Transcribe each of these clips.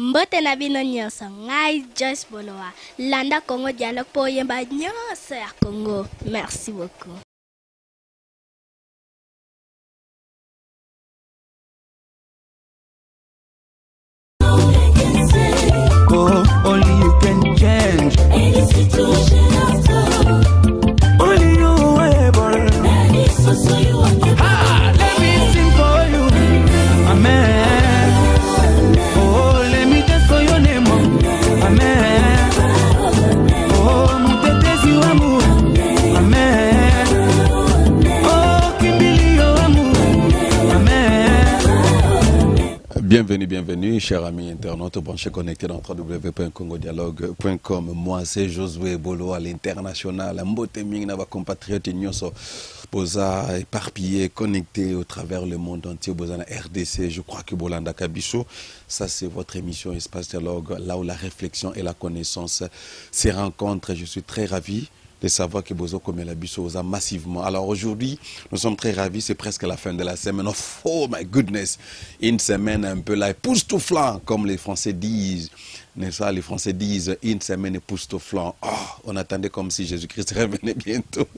mbote na bino nyonso ngai joyce boloa landa congo dialogue mpo oyemba nyonso ya congo. Merci beaucoup Bienvenue, bienvenue, chers amis internautes branchés connectés dans www.congodialogue.com. Moi, c'est Josué Bolo à l'international. Mbote mingi na ba compatriotes nyonso boza éparpillés, connectés au travers le monde entier. Boza na RDC, je crois que Bolanda Kabicho, ça c'est votre émission Espace Dialogue, là où la réflexion et la connaissance se rencontrent. Je suis très ravi de savoir que Bozo Komela Bisso a massivement. Alors aujourd'hui, nous sommes très ravis, c'est presque la fin de la semaine. Oh, oh my goodness, une semaine un peu là, époustouflant, comme les Français disent. N'est-ce les Français disent une semaine époustouflant. Oh, on attendait comme si Jésus-Christ revenait bientôt.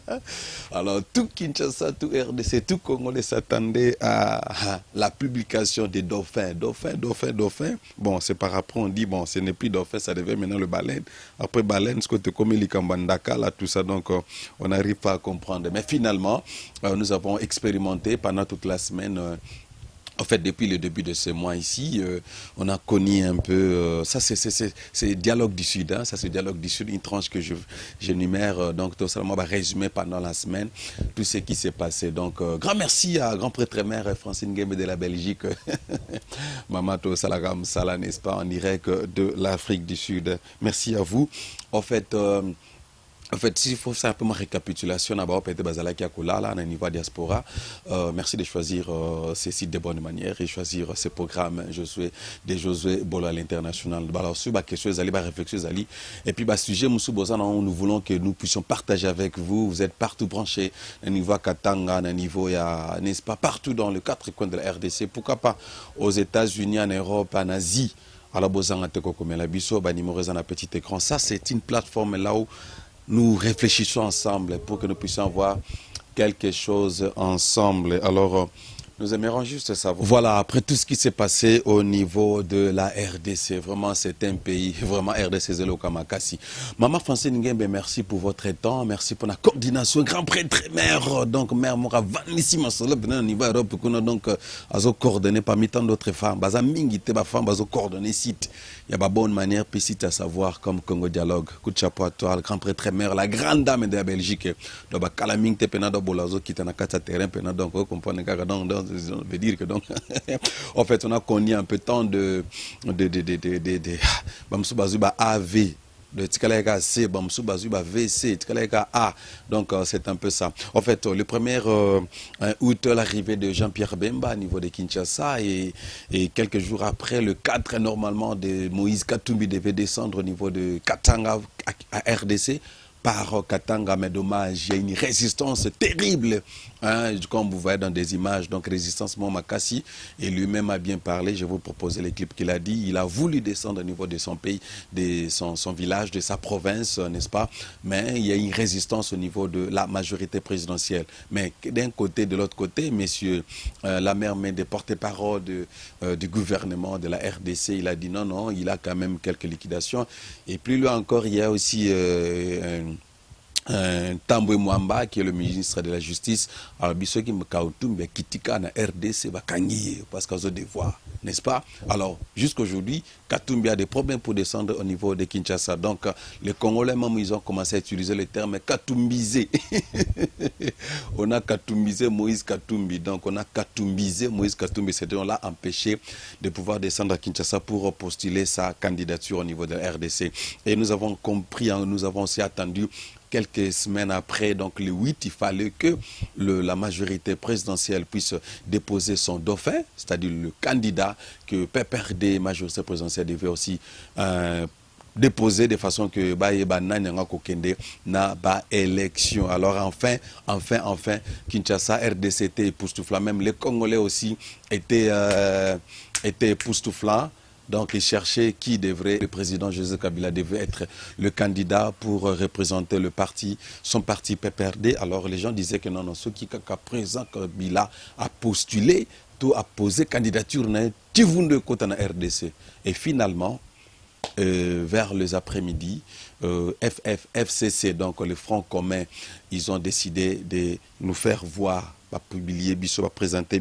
Alors tout Kinshasa, tout RDC, tout Congolais s'attendait à la publication des dauphins. Dauphins, dauphins, dauphins. Bon, c'est par après on dit, bon, ce n'est plus dauphin, ça devient maintenant le baleine. Après baleine, ce côté comme Likambandaka, là, tout ça, donc euh, on n'arrive pas à comprendre. Mais finalement, euh, nous avons expérimenté pendant toute la semaine. En fait, depuis le début de ce mois ici, euh, on a connu un peu. euh, ça, c'est- Dialogue du Sud. Hein, ça, c'est Dialogue du Sud, une tranche que je j'énumère. euh, donc, tout on va résumer pendant la semaine tout ce qui s'est passé. Donc, grand merci à grand prêtre mère Francine Game de la Belgique. Mamato Salagam Sala, n'est-ce pas, en direct de l'Afrique du Sud. Merci à vous. En fait. Euh, en fait, s'il faut simplement récapitulation, peut-être Bazalaki Akulala, à un niveau diaspora. Euh, merci de choisir euh, ces sites de bonne manière et choisir ces programmes Josué, de Josué Bolo à l'international. Bah, Alors, sur ma question, Zali, ma réflexion, Zali. Et puis, bah, sujet, Moussou Bozan, nous voulons que nous puissions partager avec vous. Vous êtes partout branchés, à niveau Katanga, à niveau, n'est-ce pas, partout dans les quatre coins de la RDC. Pourquoi pas aux États-Unis, en Europe, en Asie? Alors, Bozan, comme la biso, bah, numéro un petit écran. Ça, c'est une plateforme là où nous réfléchissons ensemble pour que nous puissions voir quelque chose ensemble. Alors, euh, nous aimerions juste savoir. Voilà, après tout ce qui s'est passé au niveau de la RDC, vraiment, c'est un pays, vraiment, RDC Zelo Kamakasi. Maman Francine Nguembe, merci pour votre temps, merci pour la coordination, grand prêtre, mère, donc, mère Mora Vanissima Solo, au niveau Europe, qu'on a donc, azo coordonné parmi tant d'autres femmes. Baza Mingi, te ba femme, bazo coordonné site. Il y a pas bonne manière, puis site à savoir, comme Congo Dialogue. Coup grand prêtre, mère, la grande dame de la Belgique. Donc, ba kalaming te pena bolazo, qui t'en a terrain, pena donc, kaka, donc, veut dire que donc, en fait, on a connu un peu tant de, de, de, de, de, de, de, AV, de C, Bamsou VC, A. Donc, euh, c'est un peu ça. En fait, euh, le premier euh, août, l'arrivée de Jean-Pierre Bemba au niveau de Kinshasa et, et quelques jours après, le 4 normalement de Moïse Katumbi devait descendre au niveau de Katanga à RDC par Katanga, mais dommage, il y a une résistance terrible, hein, comme vous voyez dans des images, donc résistance Momakassi, et lui-même a bien parlé, je vous proposer les clips qu'il a dit, il a voulu descendre au niveau de son pays, de son, village, de sa province, n'est-ce pas, mais il y a une résistance au niveau de la majorité présidentielle. Mais d'un côté, de l'autre côté, messieurs, euh, la mère mais des porte-parole de, euh, du gouvernement de la RDC, il a dit non, non, il a quand même quelques liquidations, et plus loin encore, il y a aussi... Euh, Tambwe Mwamba qui est le ministre de la Justice alors biso qui Kautumbi Kitika na RDC bakangiye parce qu'ils ont des voix n'est-ce pas? Alors jusqu'aujourd'hui Katumbi a des problèmes pour descendre au niveau de Kinshasa. Donc les Congolais même ils ont commencé à utiliser le terme Katumbisé on a Katumbisé Moïse Katumbi. Donc on a Katumbisé Moïse Katumbi. C'est on l'a empêché de pouvoir descendre à Kinshasa pour postuler sa candidature au niveau de la RDC et nous avons compris hein, nous avons aussi attendu quelques semaines après, donc le 8, il fallait que la majorité présidentielle puisse déposer son dauphin, c'est-à-dire le candidat que PPRD, majorité présidentielle, devait aussi euh, déposer de façon que na ba élection. Alors enfin enfin enfin Kinshasa RDC était époustouflant. Même les Congolais aussi étaient euh, étaient époustouflants Donc, il cherchait qui devrait, le président Joseph Kabila devait être le candidat pour représenter le parti, son parti PPRD. Alors, les gens disaient que non, non, ce qui, qu'à présent, Kabila a postulé, tout a posé candidature, tu de côté en RDC. Et finalement, euh, vers les après-midi, euh, FF, FCC, donc le Front commun, ils ont décidé de nous faire voir va publier va présenter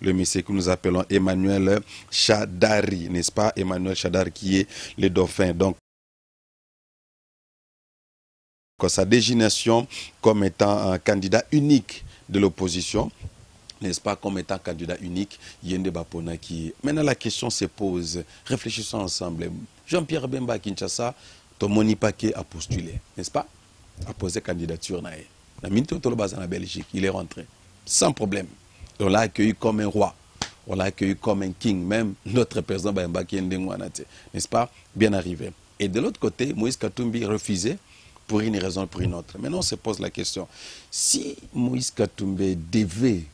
le monsieur que nous appelons Emmanuel Chadari, n'est-ce pas? Emmanuel Chadari qui est le dauphin. Donc, sa désignation comme étant un candidat unique de l'opposition, n'est-ce pas, comme étant candidat unique, Yende Bapona qui Maintenant, la question se pose. Réfléchissons ensemble. Jean-Pierre Bemba Kinshasa, Tomoni Paquet a postulé, n'est-ce pas? A posé candidature. La minute en Belgique, il est rentré sans problème. On l'a accueilli comme un roi. On l'a accueilli comme un king. Même notre président Bayamba n'est-ce pas Bien arrivé. Et de l'autre côté, Moïse Katumbi refusait pour une raison ou pour une autre. Maintenant, on se pose la question. Si Moïse Katumbi devait,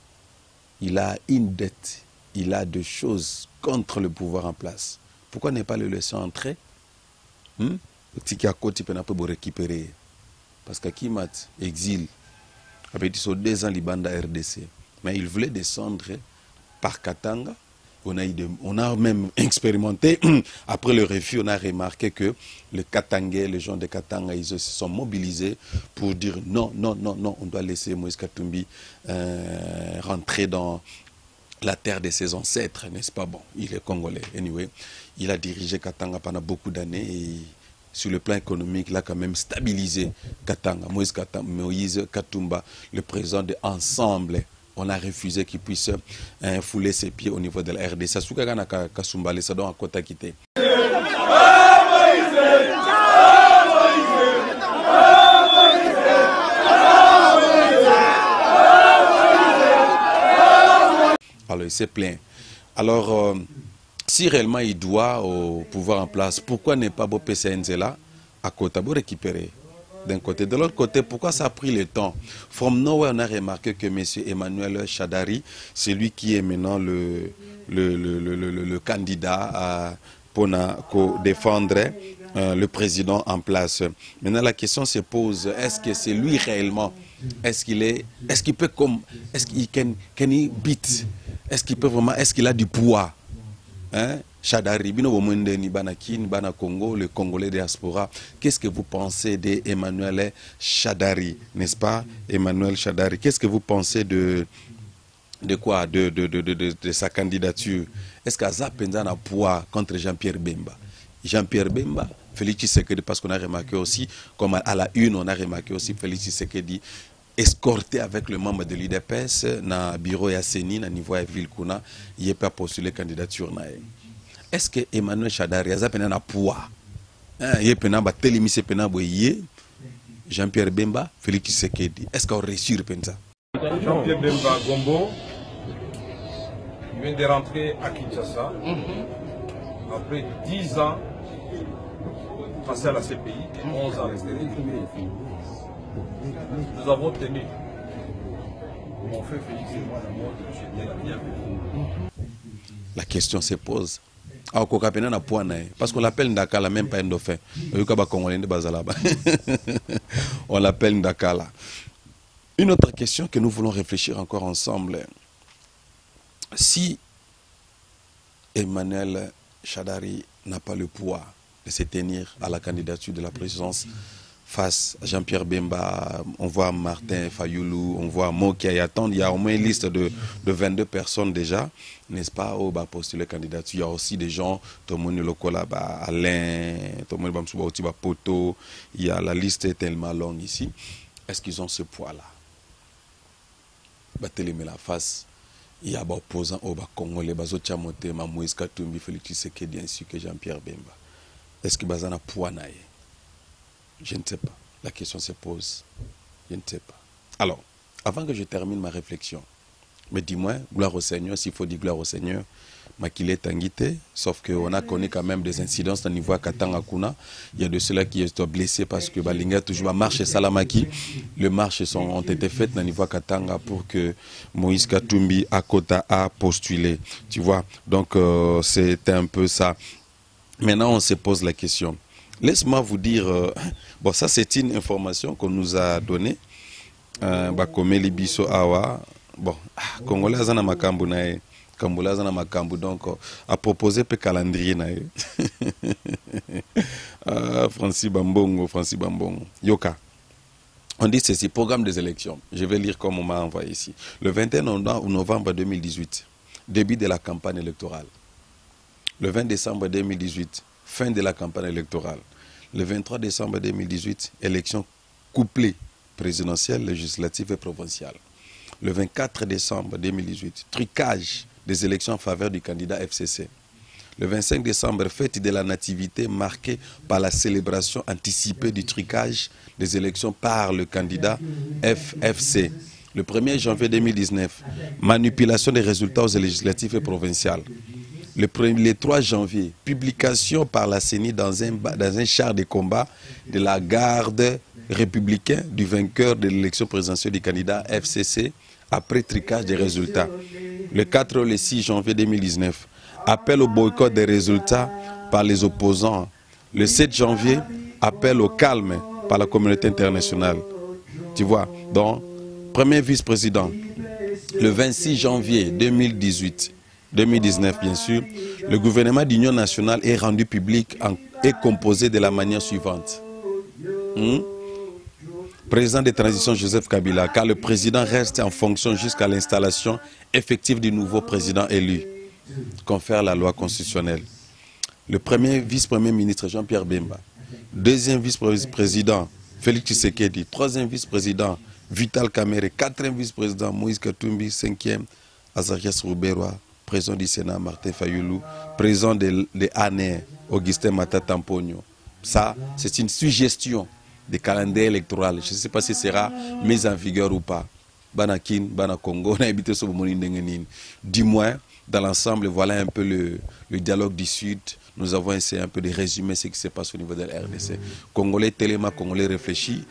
il a une dette, il a des choses contre le pouvoir en place, pourquoi ne pas le laisser entrer? Hmm? côté peut récupérer. Parce qu'Akimat, exil, après deux ans Libanda RDC. Mais il voulait descendre par Katanga. On a, on a même expérimenté, après le refus, on a remarqué que les Katangais, les gens de Katanga, ils se sont mobilisés pour dire non, non, non, non, on doit laisser Moïse Katumbi euh, rentrer dans la terre de ses ancêtres, n'est-ce pas? Bon, il est congolais, anyway. Il a dirigé Katanga pendant beaucoup d'années sur le plan économique, a quand même stabilisé Katanga. Moïse, Katanga, Katumba, le président de Ensemble, on a refusé qu'il puisse hein, fouler ses pieds au niveau de la RDC. Soukagana Kasumba, les sadons à Kota quitté. Alors il s'est plaint. Alors, si réellement il doit au pouvoir en place, pourquoi n'est pas Bopé là à côté pour récupérer d'un côté. De l'autre côté, pourquoi ça a pris le temps? From nowhere, on a remarqué que M. Emmanuel Chadari, c'est lui qui est maintenant le, le, le, le candidat à, pour défendre euh, le président en place. Maintenant, la question se pose, est-ce que c'est lui réellement? Est-ce qu'il est, est-ce qu'il peut comme, est-ce qu'il can, Est-ce qu'il peut vraiment, est-ce qu'il a du poids? Hein? Le Congolais diaspora. Qu'est-ce que vous pensez d'Emmanuel Chadari, n'est-ce pas? Emmanuel Chadari, qu'est-ce que vous pensez de, de quoi? De, de, de, de, sa candidature Est-ce qu'Aza Penza a poids contre Jean-Pierre Bemba? Jean-Pierre Bemba, Félix Tshisekedi, parce qu'on a remarqué aussi, comme à la une, on a remarqué aussi Félix Tshisekedi escorté avec le membre de l'IDPS dans le bureau Yasseni, dans niveau de ville Kuna, il pas postulé candidature Est-ce que Emmanuel Chadari a un poids? Il a ba télémisé pena boye. Jean-Pierre Bemba, Félix Tshisekedi. Est-ce qu'on réussit ça? Jean-Pierre Bemba Gombo. Il vient de rentrer à Kinshasa. Mhm. après 10 ans passé à la CPI et 11 ans à l'extérieur. Nous avons tenu. Mon frère Félix et moi, la mort de M. La question se pose. Parce qu'on l'appelle Ndakala, même pas un dauphin. On l'appelle Ndakala. Une autre question que nous voulons réfléchir encore ensemble. Si Emmanuel Chadari n'a pas le poids de se tenir à la candidature de la présidence face à Jean-Pierre Bemba, on voit Martin Fayoulou, on voit Mo attend. Il y a au moins une liste de, de 22 personnes déjà, n'est-ce pas, au bas postuler candidature. Il y a aussi des gens, Tomoni Lokola, Alain, Tomoni Bamsouba Poto. Il y a, la liste est tellement longue ici. Est-ce qu'ils ont ce poids-là? Bateleme la face. Il y a des opposants au Congolais, Bazo Tchamote, Moïse Katumbi, Félix Tshisekedi ainsi que Jean-Pierre Bemba. Est-ce que Bazana poids je ne sais pas. La question se pose. Je ne sais pas. Alors, avant que je termine ma réflexion, mais dis-moi, gloire au Seigneur, s'il faut dire gloire au Seigneur, Makile Tanguité, sauf qu'on a connu quand même des incidences au niveau à Katanga Kuna. Il y a de ceux-là qui sont blessés parce que toujours marche Salamaki. Les marches ont été faites au niveau à Katanga pour que Moïse Katumbi Akota a postulé. Tu vois, donc euh, c'était un peu ça. Maintenant, on se pose la question. Laisse-moi vous dire, euh, bon, ça c'est une information qu'on nous a donnée. Euh, bakomeli biso awa. Bon ah, congolais aza na makambo na ye. Congolais aza na makambo donc euh, apropose mpe calendrier na ye. Ah, francis bambongo francis bambongo. Yoka. On dit ceci programme des élections. Je vais lire comme on m'a envoyé ici. Le 21 no- novembre 2018 début de la campagne électorale. Le 20 décembre 2018, fin de la campagne électorale. Le 23 décembre 2018, élection couplée présidentielle, législative et provinciale. Le 24 décembre 2018, trucage des élections en faveur du candidat FCC. Le 25 décembre, fête de la nativité marquée par la célébration anticipée du trucage des élections par le candidat FFC. Le 1er janvier 2019, manipulation des résultats aux législatives et provinciales. Le, premier- le 3 janvier, publication par la CENI dans un, dans un char de combat de la garde républicain du vainqueur de l'élection présidentielle du candidat FCC après tricage des résultats. Le 4 et le 6 janvier 2019, appel au boycott des résultats par les opposants. Le 7 janvier, appel au calme par la communauté internationale. Tu vois, donc, premier vice-président, le 26 janvier 2018, 2019 bien sûr, le gouvernement d'union nationale est rendu public est composé de la manière suivante. Hmm? Président de transition Joseph Kabila, car le président reste en fonction jusqu'à l'installation effective du nouveau président élu, confère la loi constitutionnelle. Le premier vice-premier ministre Jean-Pierre Bemba, deuxième vice-président Félix Tshisekedi, troisième vice-président Vital Kamere, quatrième vice-président Moïse Katumbi, cinquième Azarias Rouberois, président du Sénat Martin Fayoulou, président de, de ANR Augustin Matata Tamponio. Ça, c'est une suggestion des calendrier électoral. Je ne sais pas si ce sera mis en vigueur ou pas. Banakin, Bana Congo, on a habité sur le. Du moins, dans l'ensemble, voilà un peu le dialogue du Sud. Nous avons essayé un peu de résumer ce qui se passe au niveau de la RDC. Congolais téléma, Congolais réfléchis.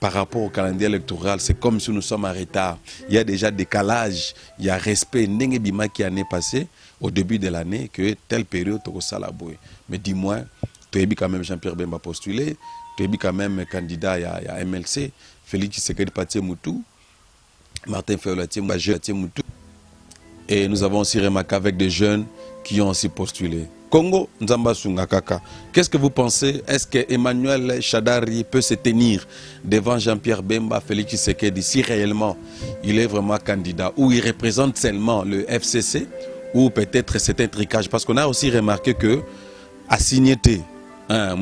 Par rapport au calendrier électoral, c'est comme si nous sommes en retard. Il y a déjà décalage, il y a respect. Ndenge bima qui année passée, au début de l'année, que telle période, au Salaboy. Mais dis-moi, tu as quand même Jean-Pierre Bemba postulé, tu as quand même candidat à, MLC, Félix Tshisekedi Patie Moutou, Martin Fayol Patie Moutou. Et nous avons aussi remarqué avec des jeunes qui ont aussi postulé. Congo, Nzamba Sungakaka, qu'est-ce que vous pensez? Est-ce que Emmanuel Chadari peut se tenir devant Jean-Pierre Bemba, Félix Tshisekedi, si réellement il est vraiment candidat, ou il représente seulement le FCC, ou peut-être c'est un tricage? Parce qu'on a aussi remarqué que à signété, hein,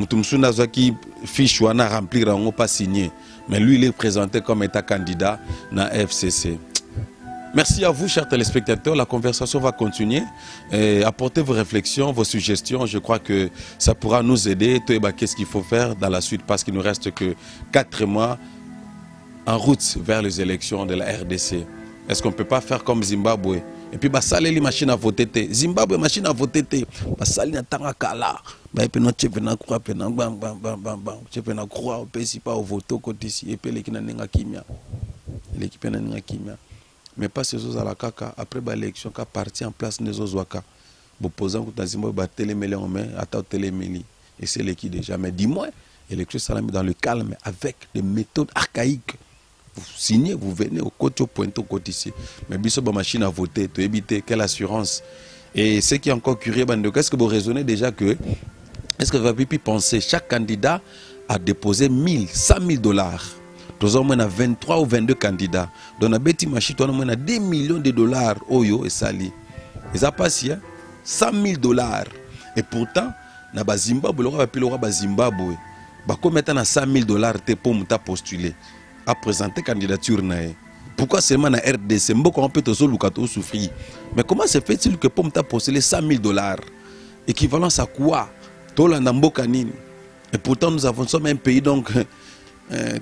Zaki fiche ou remplir en pas signé, mais lui il est présenté comme état candidat dans FCC. Merci à vous, chers téléspectateurs. La conversation va continuer. Et apportez vos réflexions, vos suggestions. Je crois que ça pourra nous aider. Qu'est-ce qu'il faut faire dans la suite? Parce qu'il ne reste que quatre mois en route vers les élections de la RDC. Est-ce qu'on ne peut pas faire comme Zimbabwe? Et puis basali les machines à voter Zimbabwe machine à voter basali na tanga kala ba pe no chepe na croix pe na bam bam bam bam bam chepe na croix pe si pas au voto côté ici et puis l'équipe na kimia l'équipe na pas autres à la kaka après ba élection ka parti en place les autres waka opposant contre Zimbabwe ba télémélé en main ata c'est l'équipe déjà mais dis-moi élection salami dans le calme avec des méthodes archaïques vous signez, vous venez au côté, au point, au côté ici. Mais biso ba machine à voter, tu éviter, quelle assurance. Et ce qui est encore curieux, est-ce que vous raisonnez déjà que, est-ce que vous avez pu penser, chaque candidat a déposé 1000, 100 000 dollars? Avons 23 ou 22 candidats. Donc, on a bêti machine, on a 2 millions de dollars, oyo et sali. Et ça passe, hein? 100 000 dollars. Et pourtant, na ba Zimbabwe, le roi le roi Zimbabwe, bah, comme maintenant 100 000 dollars, pour me postuler à présenter candidature nae. Pourquoi seulement na RDC Mboko on peut te luka to souffrir. Mais comment se fait-il que pour m'ta postulé 100 000 dollars Équivalence à quoi? Tola na mboka nini? Et pourtant nous avons sommes un pays donc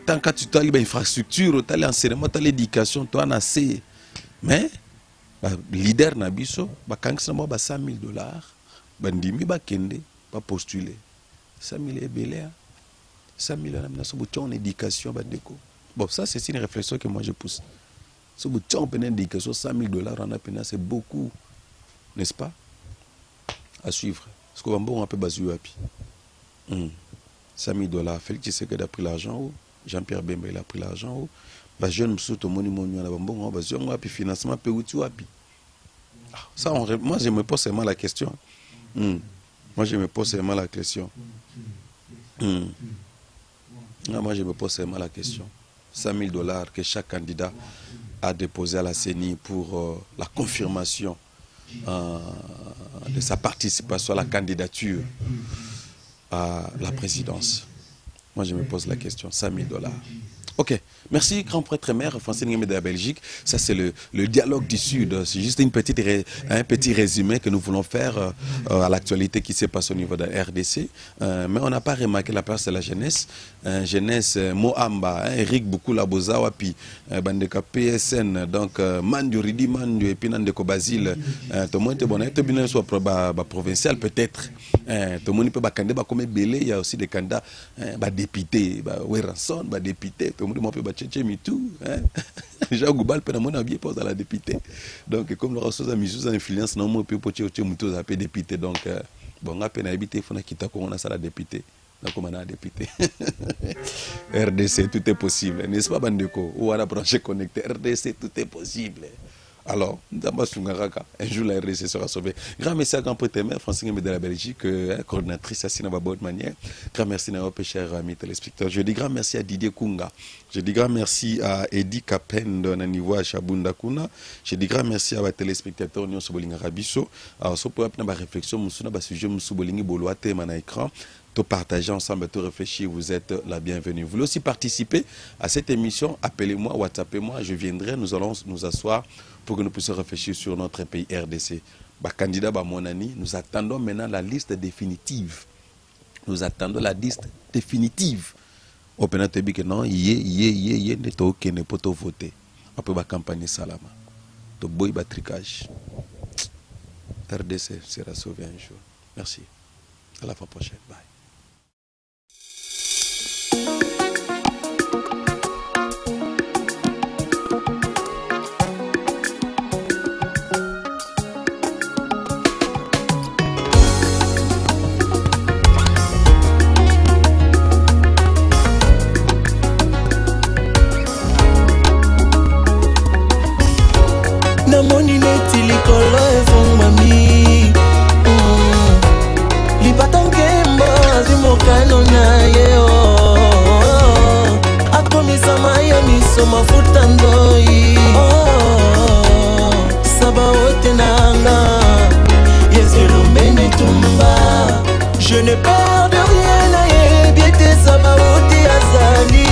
tant que tu as l'infrastructure, tu as l'enseignement, tu as l'éducation, tu as assez. Mais bah, leader na biso ba kangisa mo ba 100 000 dollars bandimi ba kende ba postuler 100 000 ebele 100 000 na so en éducation ba déco Bon, ça, c'est une réflexion que moi je pousse. Vous avez une indication 100 000 dollars en appel, c'est beaucoup, n'est-ce pas? À suivre parce que bambongo mpe bazwi wapi Hmm. 100 000 dollars félix tshisekedi a pris l'argent ou? Jean-pierre bemba il a pris l'argent ou? Bajeune mosusu tomoni moni wana bambongo bazwi yango wapi financement mpe uti wapi ça on, moi je me pose seulement la question. Hmm. moi je me pose seulement la question. Hmm. Moi je me pose seulement la question. 100 000 dollars que chaque candidat a déposé à la CENI pour euh, la confirmation euh, de sa participation à la candidature à la présidence. Moi, je me pose la question. 5 000 dollars. Merci, grand prêtre maire Francine Nguemé de la Belgique. Ça, c'est le, dialogue du Sud. C'est juste une petite un petit résumé que nous voulons faire euh, euh, à l'actualité qui se passe au niveau de la RDC. Euh, mais on n'a pas remarqué la place de la jeunesse. Jeunesse, Moamba, hein, Eric Boukoula Bozawa, puis Bandeka PSN, donc Mandu, Ridi Mandu, et puis Nandeko Basile. Tout le monde est bon. Et tout le monde soit provincial peut-être. Tout le monde peut candidat comme Belé. Il y a aussi des candidats, hein, députés, Weranson, ba député. Tout le monde peut Tchétché Mitou. Hein. Jacques Goubal peut mon habillé pour la députée. Donc comme le ressource à misuse influence, non moi pour Tchétché Mitou ça. Donc euh, bon, on a peine habité, il faut qu'on a ça la députée. Donc on a député. RDC, tout est possible. N'est-ce pas Bandeko? Ou à la branche connectée. RDC, tout est possible. Alors, un jour la RDC sera sauvée. Grand merci à Grand Prêtre Mère, Francine de la Belgique, euh, coordinatrice à de bonne manière. Grand merci à nos chers amis téléspectateurs. Je dis grand merci à Didier Kunga. Je dis grand merci à Eddie Kapen de Naniwa Chabunda Kuna. Je dis grand merci à vos téléspectateurs Nyon Sobolinga Rabiso. Alors, ce pour la réflexion, Moussuna, sujet Moussobolingi Boloa, thème à écran tout partager ensemble, tout réfléchir, vous êtes la bienvenue. Vous voulez aussi participer à cette émission, appelez-moi, WhatsAppez-moi, je viendrai, nous allons nous asseoir pour que nous puissions réfléchir sur notre pays RDC. Bah, candidat bah, mon ami, nous attendons maintenant la liste définitive. Nous attendons la liste définitive. Au que non, yé, yé, yé, yé, ne to ne poto voter. Après la campagne salama. To boy ba tricage. RDC sera sauvé un jour. Merci. À la fois prochaine. Bye. Namoni neti likolo efungwami Mm. lipata nkembo azwi mokano na ye oh. akomisama ya miso mafuta ndoi oh. saba ote nanga yesu elomene tumba je ne peur de rien nayebi ete saba ote azali